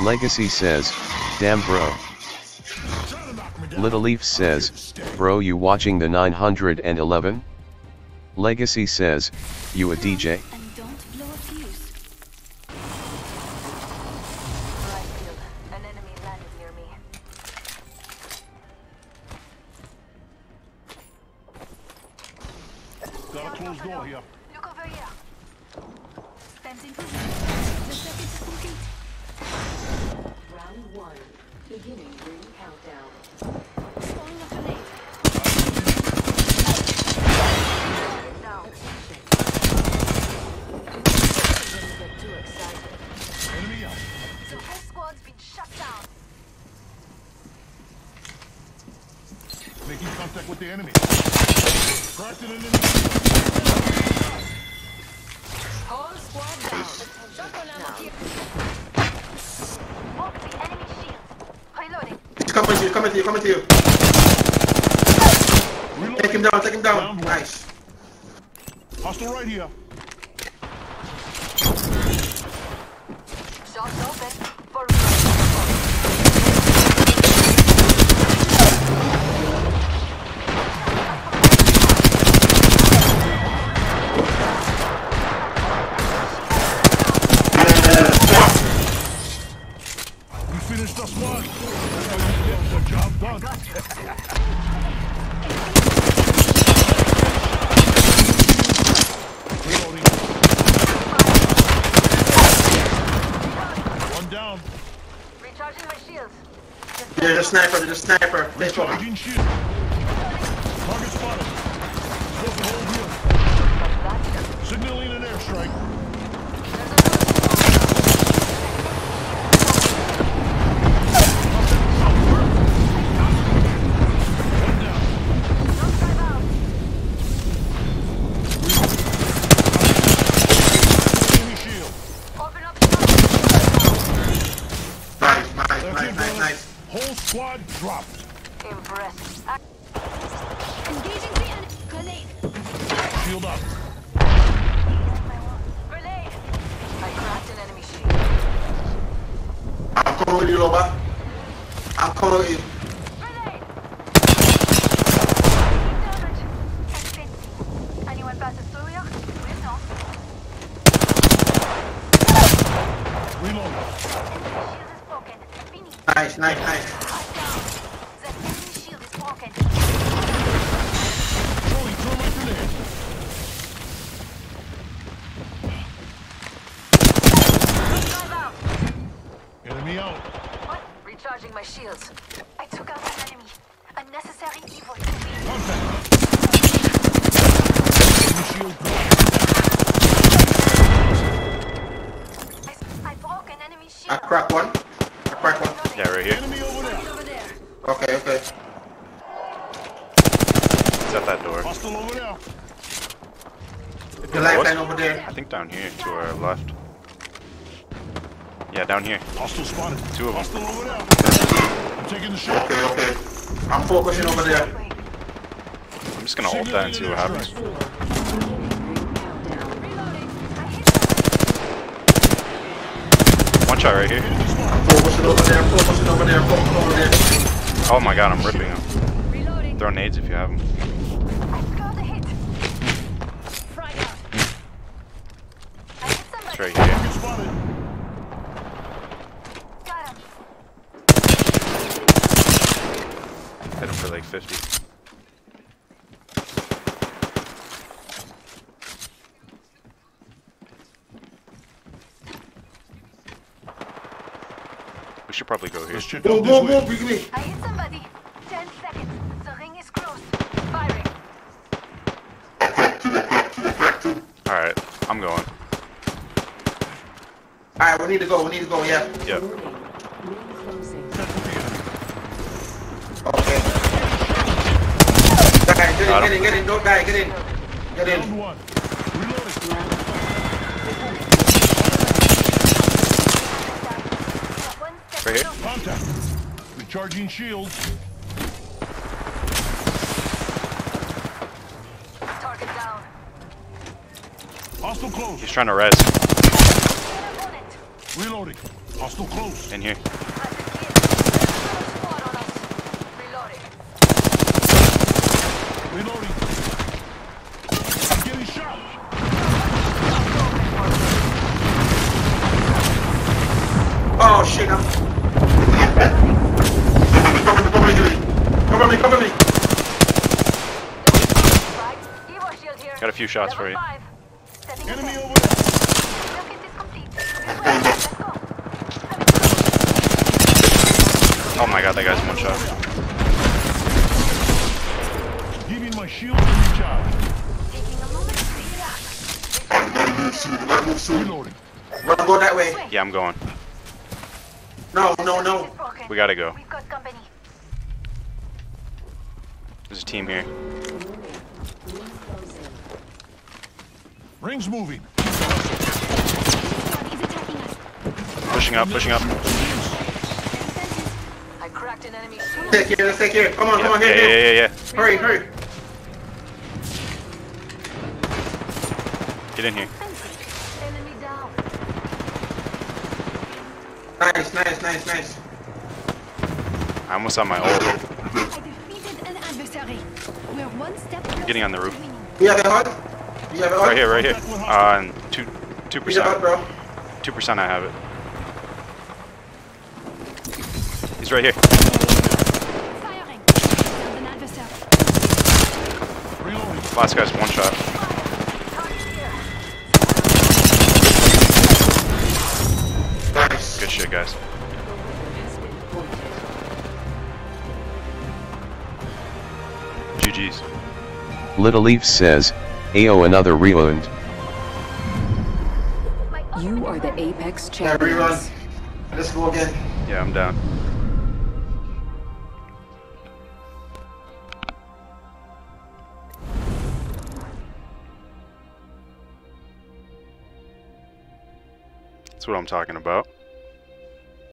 Legacy says, damn bro. Little Leaf says, bro you watching the 911? Legacy says, you a DJ? Door here. Making contact with the enemy. Cracked an enemy. Whole squad down. Shotgun ammo here. Oh, the enemy shield. Reloading. He's coming to you, coming to you, coming to you. Take him down, take him down. Nice. Hostile right here. Down. Recharging my shields. There's a sniper, there's a sniper. Let's shield. Target spotted. Supposed to hold here. Signaling an airstrike. One down. Don't drive out. Enemy shield. Open up shop. Nice, nice, nice, nice, nice. Whole squad dropped. Impressive. Engaging the enemy. Grenade. Shield up. Grenade. I cracked an enemy shield. I'm coming with you, Loba. I'm coming you. Nice, nice, nice. Hide down. The enemy shield is broken. Throwing thermite grenade. Don't drive out. What? Recharging my shields. I took out an enemy. Unnecessary evil. Contact. Enemy shield dropped. I, I broke an enemy I shield. one. I crack one. Yeah, right here. Enemy over there. Okay, okay. It's at that door. Hostile over there. The lifeline over there. I think down here to our left. Yeah, down here. Hostile spotted. Two of them. Hostile over there. I'm taking the shot. Okay, okay. I'm focusing over there. I'm just gonna hold that and see what happens. Beginning ring countdown. Reloading. I hit One shot right here. Oh my god, I'm ripping him. Reloading. Throw nades if you have them. Right here. Hit him for like 50. We should probably go here. Let's check Move, out this move, way. bring me. I hit somebody. Ten seconds. The ring is close. Firing. Alright, I'm going. Alright, we need to go, we need to go, yeah. Yep. Warning. Ring closing. Okay. Guy, get in, get in, get in, don't die, get in. Get Round in. One. Reloading. One step here. Contact. Recharging shields. Target down. Hostile close. He's trying to res. Opponent. Reloading. Hostile close. In here. Squad on us. Reloading. Reloading. I'm getting shot. Oh shit, I'm. Cover me, Julie. Cover me, cover me. Right. Evo shield here. Got a few shots for you. five. Enemy over there. Circuit is complete. Let's go. Oh my god, that guy's one shot. Giving my shield a recharge. Taking a moment to relax. Gotta move soon, gotta move soon. Reloading. Wanna go that way? Yeah, I'm going. No, no, no. Is. We gotta go. We've got company. There's a team here. Rings moving. Squad attacking us. Pushing up, pushing up. I cracked an enemy shield. Take here, let's take here. Come on, Yeah, come on, yeah, here, yeah, here. yeah, yeah. Hurry, hurry. Get in here. Enemy down. Nice, nice, nice, nice. I almost on my ult. I defeated an adversary. We're one step closer getting on the roof. winning. You have a hut? You have a hut? Right here, right here. Uh, and two, two You have a hut, percent. bro. Two percent. I have it. He's right here. Firing. Found an adversary. Reloading. Last guy's one shot. Nice. Good shit, guys. GG's. Little Leaf says, Ayo another rewound. My You are the ready. Apex Yeah, rerun. Let's go again. Yeah, I'm down. That's what I'm talking about.